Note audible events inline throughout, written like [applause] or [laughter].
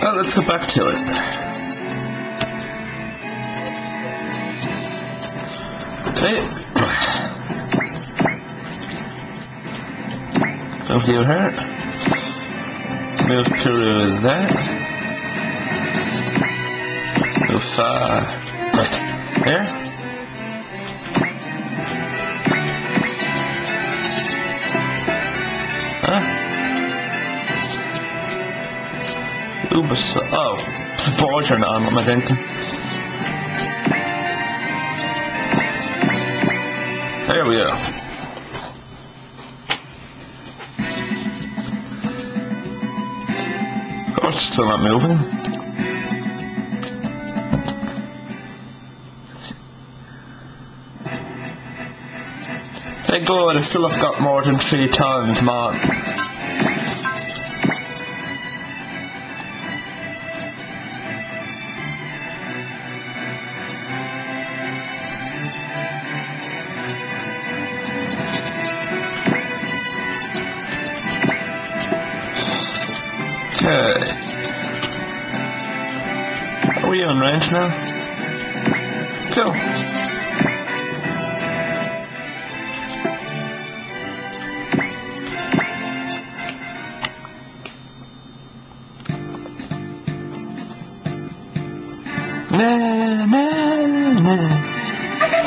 Well, let's get back to it. Okay. Move to here. Move to that. Move far. Here. Oh, wat maar denken. There we go. Of course, it's still not moving. Thank God, I still have got more than three tons, man. Okay. Are we on ranch now? Cool. Na, na, na.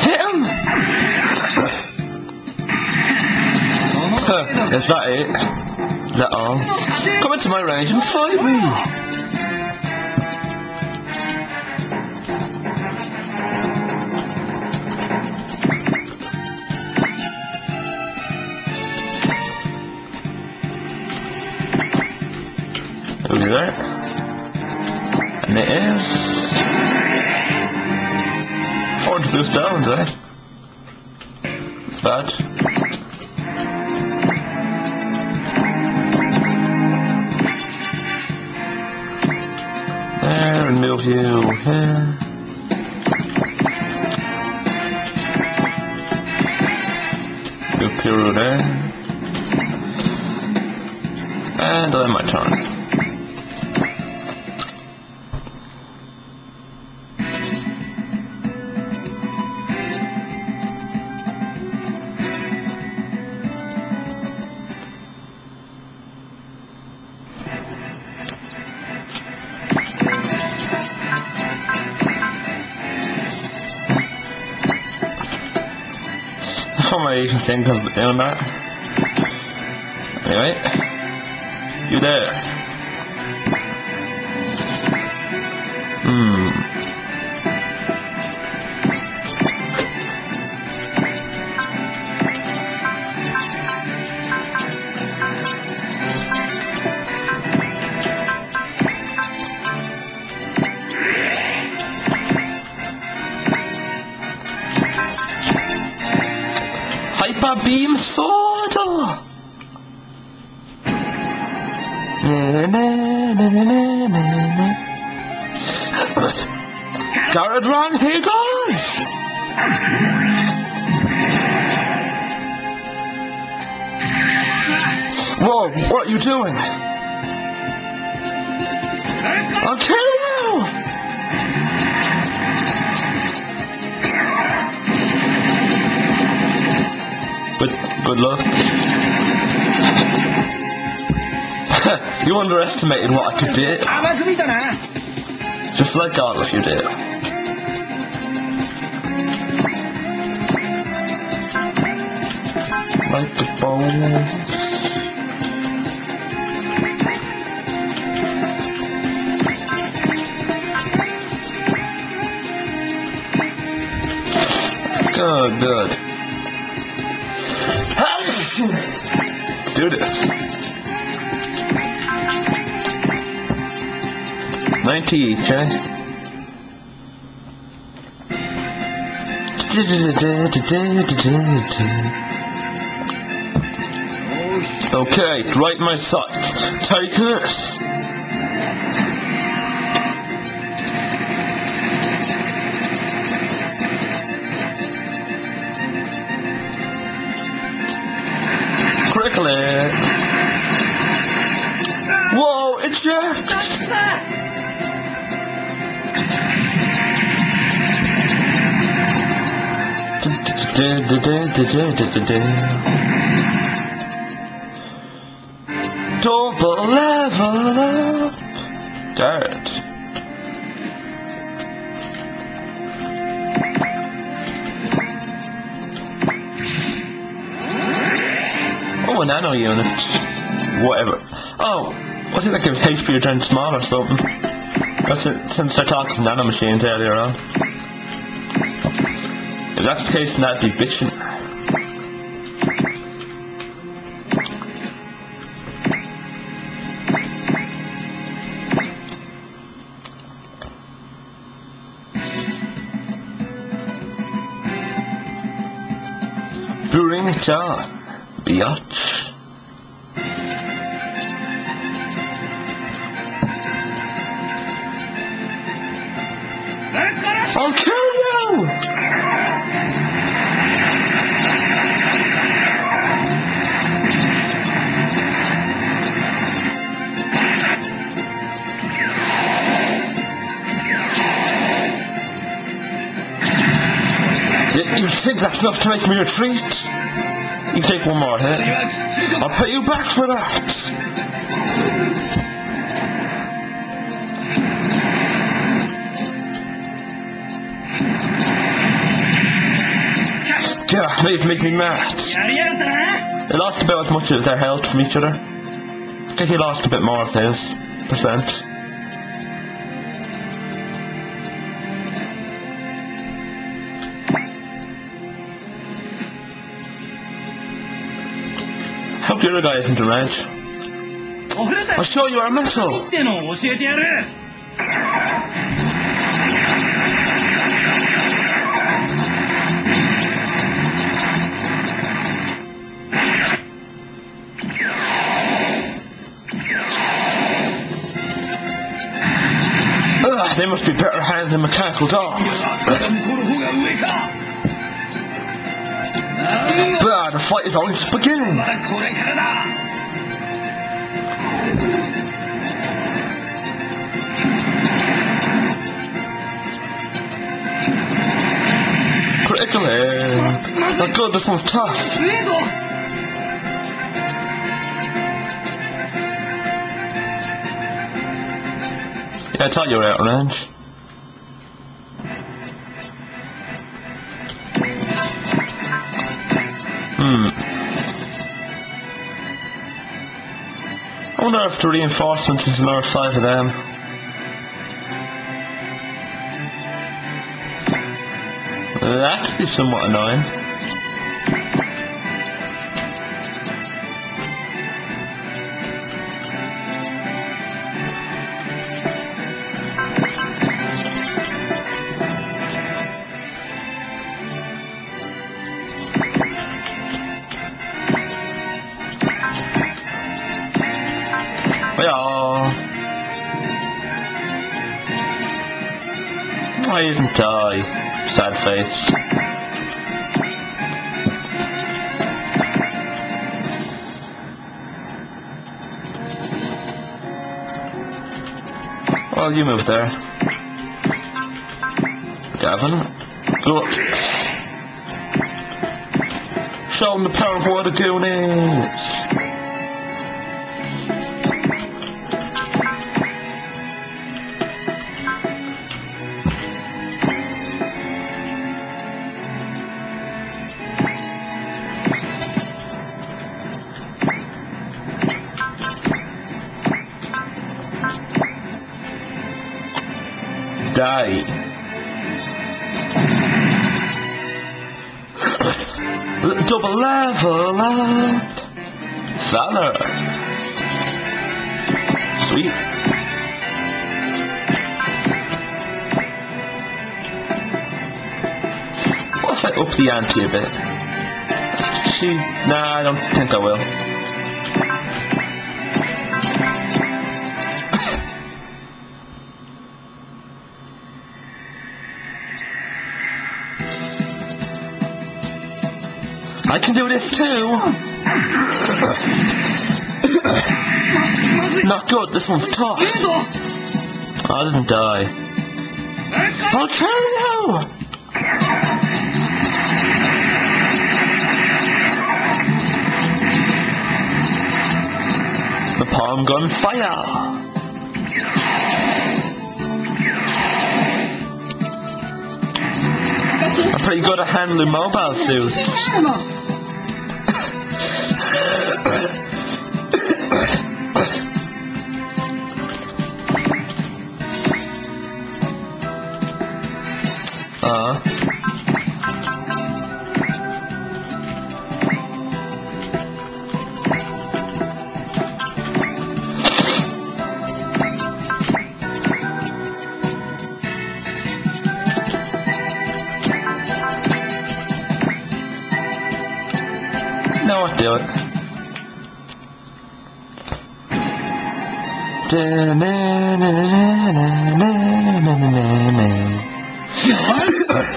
Him! Is that it? That all? Come into my range and fight me! Look at that. And it is. Four to boost down, eh? Bad. Move you here. Move Piru there. And then my turn. Even think of doing that? Anyway, you there? Soda! Garrod Ran, here he goes! Whoa, what are you doing? Good luck. [laughs] you underestimated what I could do. Just like Garlic, you did. Like the bones. Good, good. Do this. 90 each, eh? Okay, right my sights. Take this. Double level up! Garrod. Oh, a nano unit. Whatever. Oh, I think that gives HP a turn small or something. That's it, since they're talking nano machines earlier on. If that's the case, then that'd. Bring it on, biatch. think that's enough to make me retreat? You take one more hit. I'll pay you back for that. God, please make me mad. They lost about as much of their health from each other. I think he lost a bit more of his percent. paradise in the ranch. I'll show you our muscle. Ah, they must be better hands than mechanicals are. Bruh, the fight is only just beginning! Critical aim! Oh god, this one's tough! Yeah, I thought you were out of range. Hmm. I wonder if the reinforcements is another side of them. That could be somewhat annoying. I didn't die. Sad face. Well, you move there. Gavin. Go. Show them the power of a goon Die. Double level up. Valor. Sweet. What if I up the ante a bit? She, nah, I don't think I will. I can do this too. Not good. This one's tough. I didn't die. I'll you. The palm gun fire. I'm pretty good at handling mobile suits. Uh-huh. Do it.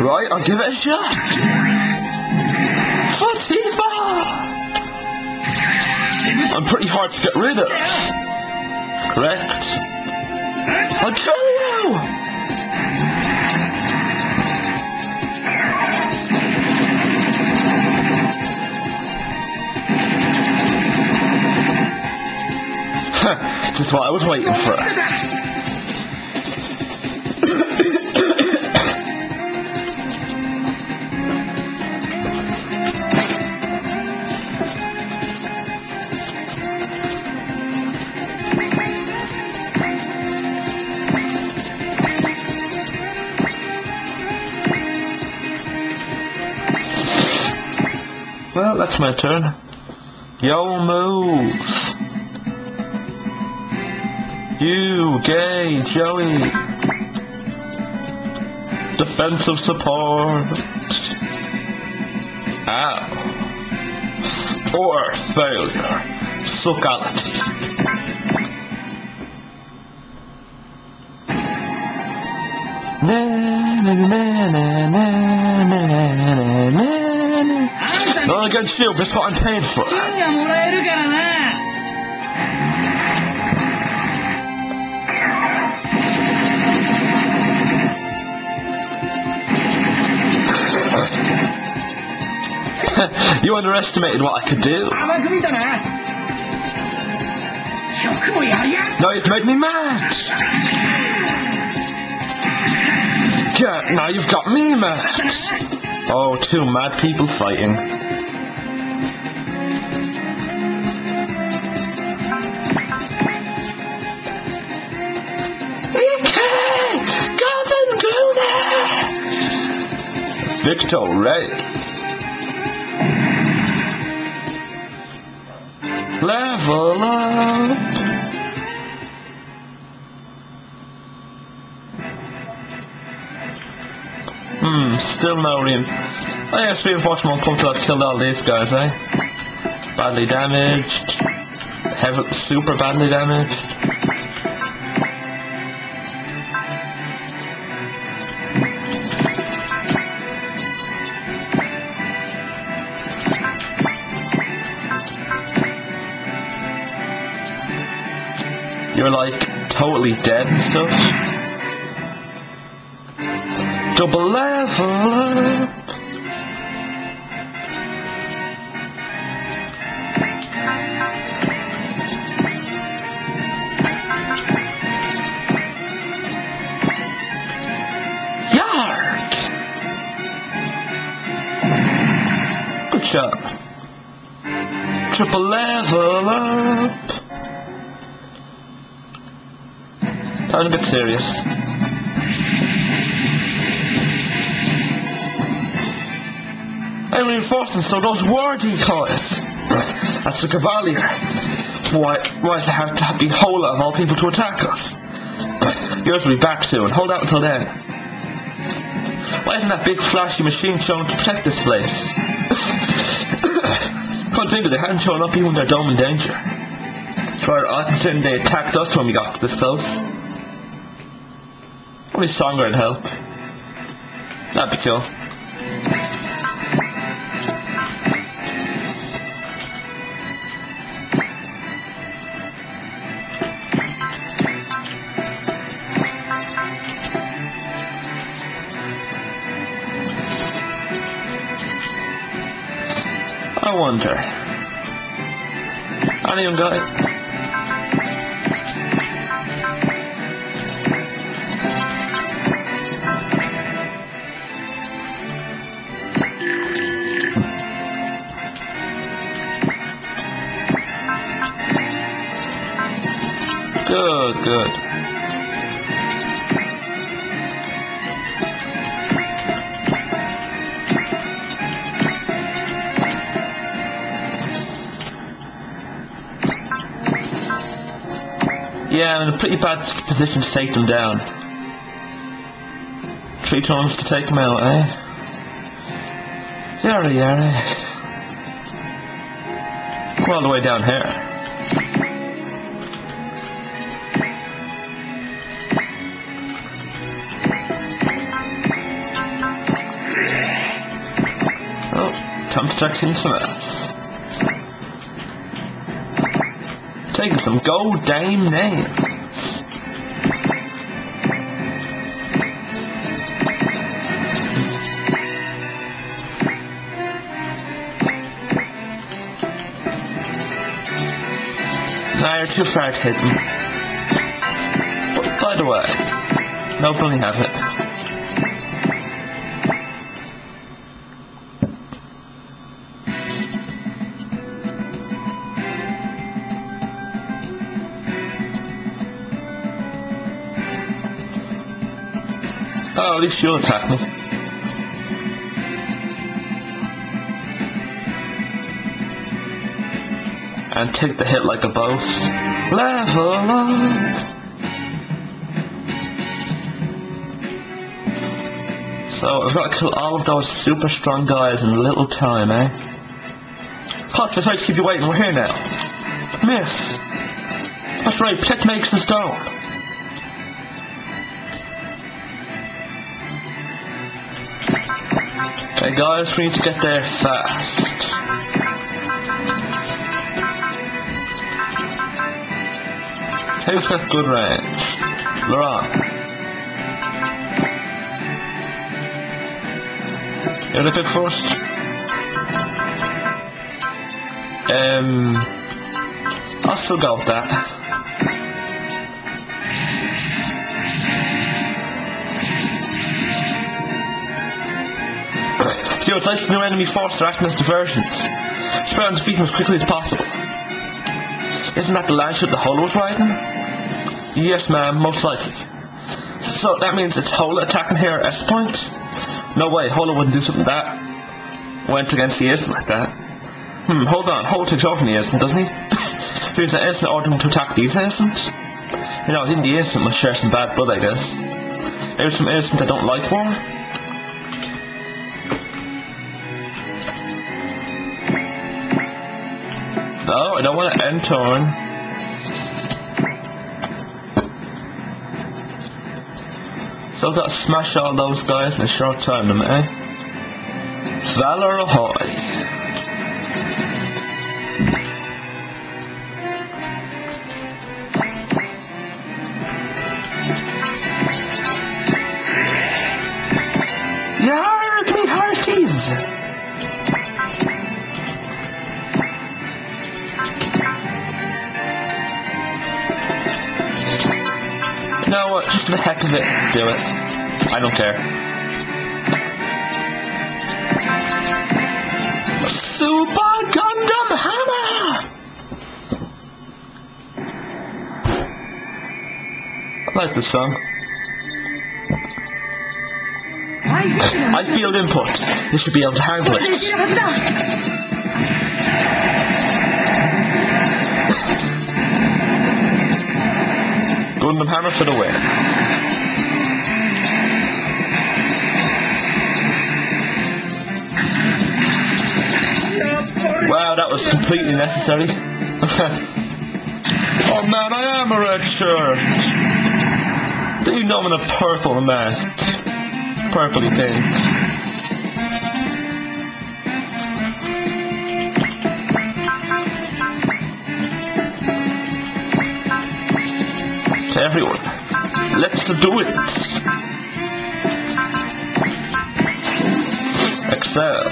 Right, I'll give it a shot. Fatifa! I'm pretty hard to get rid of. Correct. I'll tell you! Just what I was waiting for. Well, that's my turn. Yo, move. You gay Joey. Defensive support. Ow. Or failure. Suck at it. Not against you, that's what I'm paying for. [laughs] you underestimated what I could do. No, you've made me mad. Yeah, now you've got me mad. Oh, two mad people fighting. Victor Ray. Level up. Hmm, still no rein. I guess reinforcement come to have killed all these guys, eh? Badly damaged. Heavy, super badly damaged. You're like totally dead and stuff. Double level up. Yark! Good shot. Triple level up. Time to get serious. I'm reinforcing so those war decoys. That's the Cavalier. Why, why does it have to be Hola of all people to attack us? Yours will be back soon. Hold out until then. Why isn't that big flashy machine shown to protect this place? [coughs] Can't think they hadn't shown up even when they're dome in danger. For all considering they attacked us when we got this close probably Songer and help. That'd be cool. I wonder. Anyone got it? Good, good. Yeah, I'm in a pretty bad position to take them down. Three times to take them out, eh? Yara yara. Go all the way down here. Into this. Taking some gold dame names. Now you're too far hidden. But by the way, no bunny have it. At least you'll attack me. And take the hit like a boss. Level up! So, I've got to kill all of those super strong guys in a little time, eh? Clutch, I tried to keep you waiting, we're here now. Miss! That's right, protect makes the stone. Guys, we need to get there fast. Who's got good range? Laurent. You're the first. Um, I'll still go with that. It's nice to know enemy force are acting as diversions. Spread and defeat them as quickly as possible. Isn't that the landship the Holo was riding? Yes, ma'am, most likely. So that means it's Holo attacking here at S point? No way, Holo wouldn't do something that went against the Asen like that. Hmm, hold on, Holo takes over from the Asen, doesn't he? [coughs] Here's the Asen ordering to attack these Asens. You know, think the Asen must share some bad blood, I guess. There's some Asens that don't like war. No, I don't want to end turn. So I've got to smash all those guys in a short time, then, eh? Valor ahoy! the heck of it, do it. I don't care. Super Gundam Hammer! I like this song. I feel input. You should be able to handle it. Gundam Hammer for the win. Wow, that was completely necessary. [laughs] oh man, I am a red shirt. Do you know I'm in a purple man? Purpley pink. to everyone. Let's do it! Excel.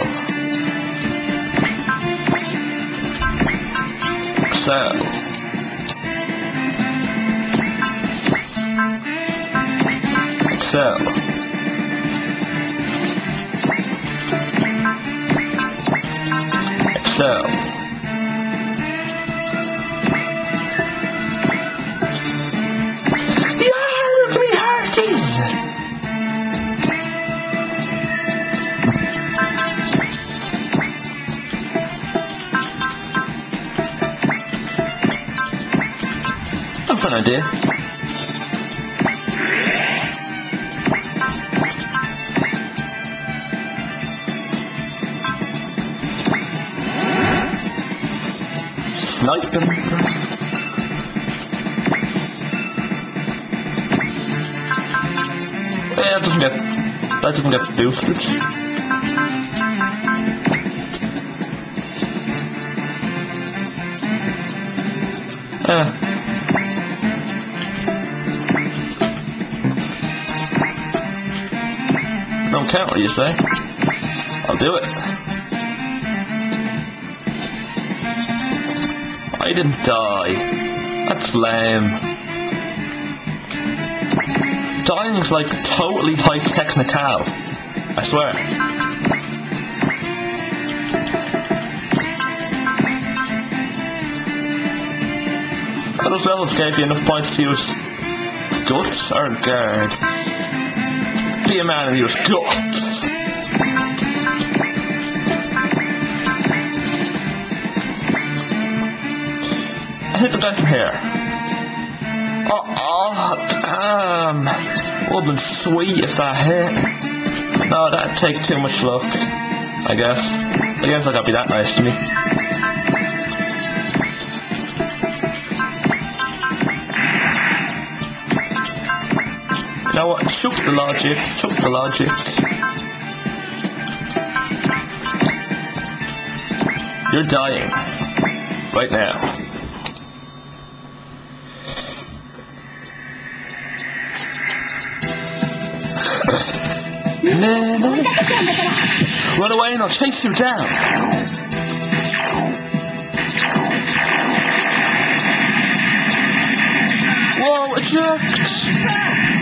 Excel. Excel. Idea. Snipe them. Yeah, it doesn't get that doesn't get boosted. Yeah. No counter, you say? I'll do it. I didn't die. That's lame. Dying's like totally high technical. I swear. Those levels gave you enough points to use guts or guard. Be a man and use guts. I hit the from here. Oh, oh, damn. Would have been sweet if that hit. No, that'd take too much luck. I guess. I guess I gotta be that nice to me. Know what? Chuck the logic. Chuck the logic. You're dying. Right now. No, no. Run away and I'll chase you down. Whoa, eject!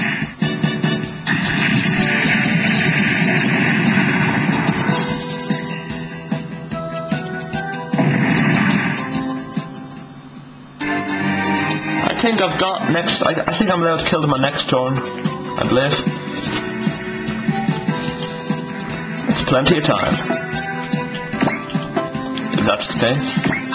Think I've got next. I, I think I'm allowed to kill them on next turn. I believe. It's plenty of time. If that's the case.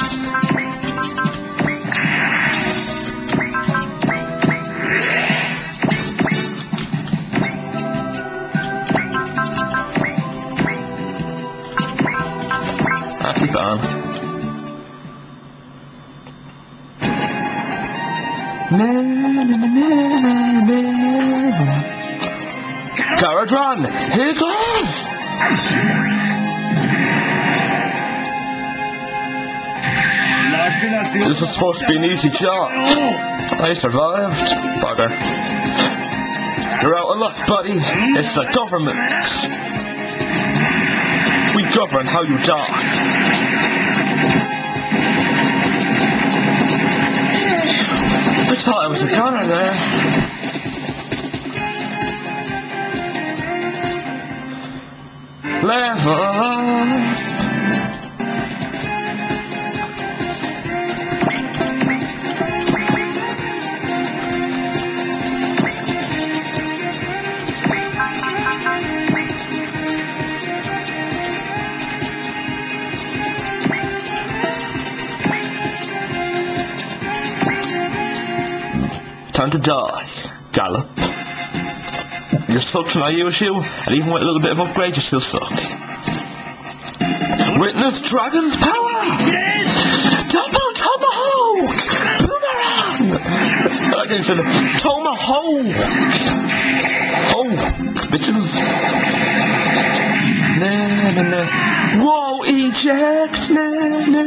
Run! Here it goes! This was supposed to be an easy job. I survived. Bugger. You're out of luck, buddy. It's the government. We govern how you die. I thought I was a gunner there. Level Time to die. Gallop. You're such an issue, and even with a little bit of upgrade, you still suck. Witness Dragon's power! Yes! Double Tomahawk! Boomerang! I said, Tomahawk! Hulk, bitches. Na na na. Whoa, eject! Na na.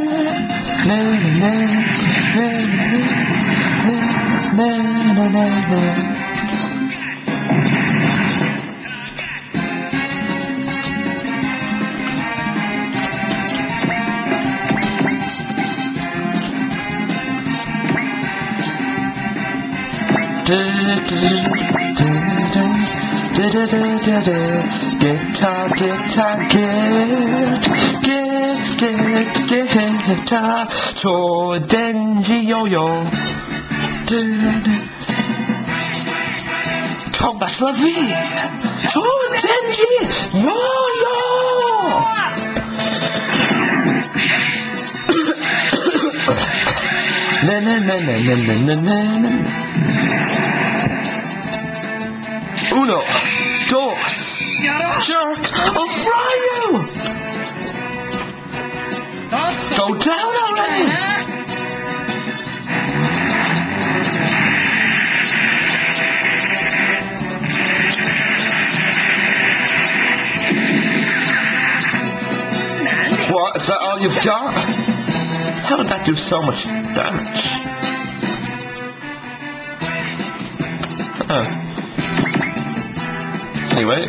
Na na na. Na 나나나나 Get top, get top, get, get, get, get, get, get, get, get, get, get, get, get, Thomas Levine, John Tenji, Yo Yo. na na na na na na na na. Uno, dos, tres, I'll fry you. Go down already. Is that all you've got? How did that do so much damage? Oh. Anyway.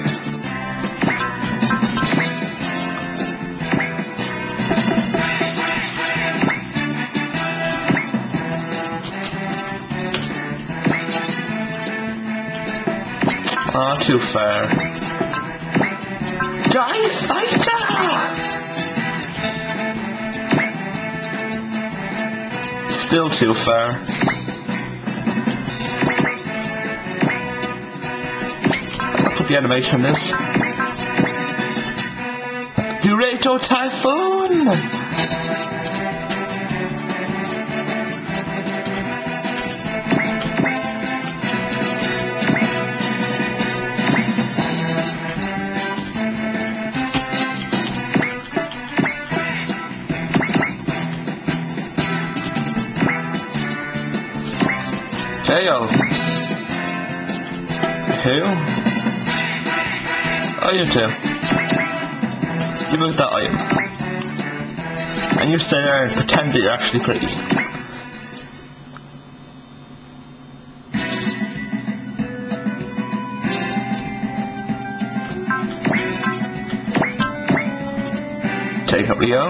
Ah, too far. Still too far. Put the animation on this. Purato Typhoon! Heyo. Who? Oh, you too. You move that item. And you stay there and pretend that you're actually pretty. Take up Leo.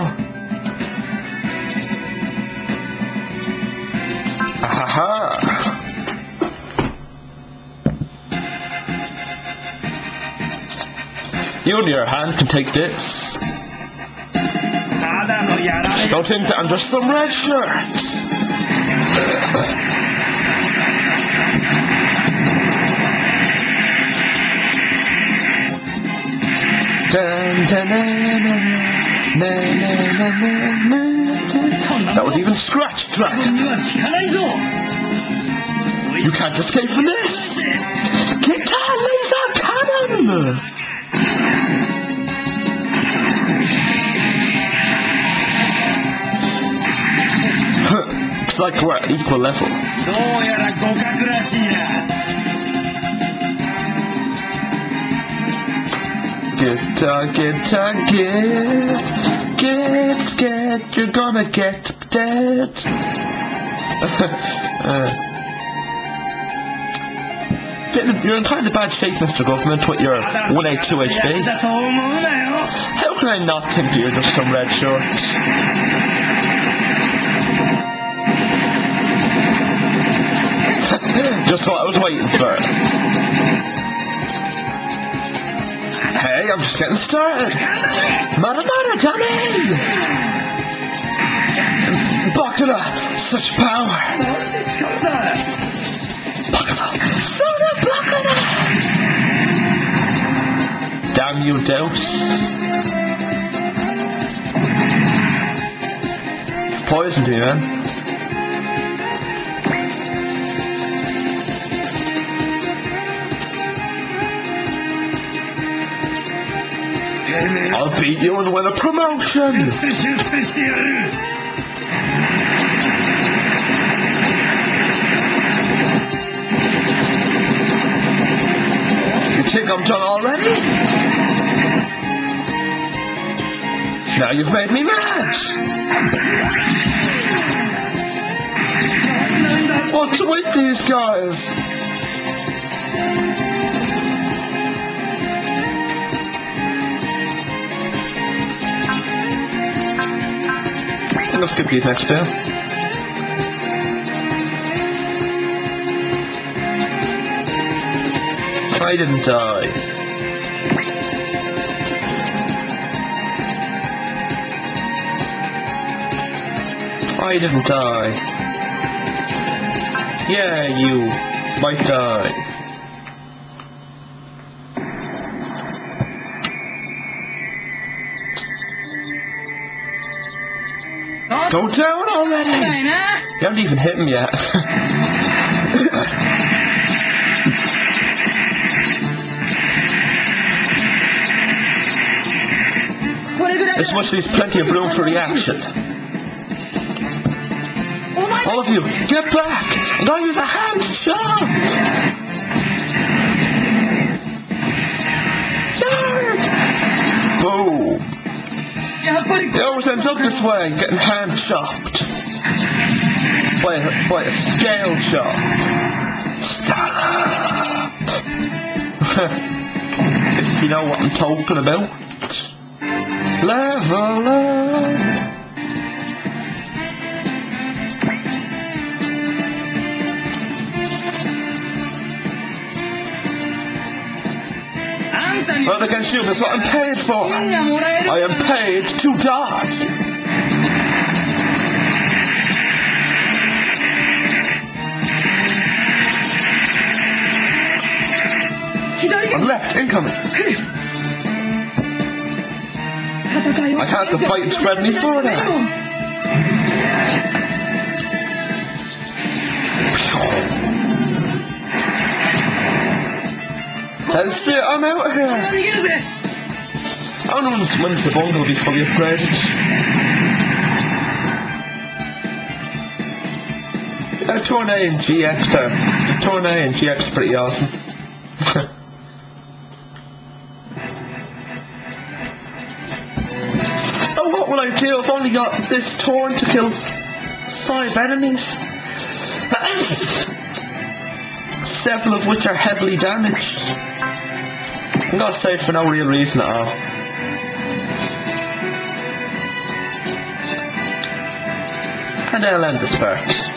Ahaha. You and your hand can take dates. Not into under some red shirt. That was even scratch track. You can't escape from this. Guitar laser cannon. suck to an equal level. Guitar, guitar, get, get get, you're gonna get dead. [laughs] uh. You're in kind of bad shape, Mr. Government, with your 182 HP. How can I not think you're just some red shorts? Just thought I was waiting for it. Hey, I'm just getting started. Mada mada dummy! Bakuda, such power. Bakura, soda Bakuda! Damn you, Dose. Poisoned me, man. I'll beat you and win a promotion. you think I'm done already? Now you've made me mad. What's with these guys? I didn't die. I didn't die. Yeah, you might die. Go down already! You haven't even hit him yet. As much there's plenty of room for reaction. All of you, get back! And I'll use a hand jump! Boom! It always ends up this way, getting hand chopped. By a, by a scale chop. [laughs] If you know what I'm talking about. Level up. Not against you. That's what I'm paid for. I am paid to die. I'm left, incoming. I had to fight and spread me further. That's it, I'm out of here. I don't know when the bond will be fully upgraded. presents. A Torn uh, A and GX though. Turn A and GX pretty awesome. [laughs] oh, what will I do? I've only got this Torn to kill five enemies. [laughs] Several of which are heavily damaged. I'm gonna save for no real reason at all. And I'll end this part.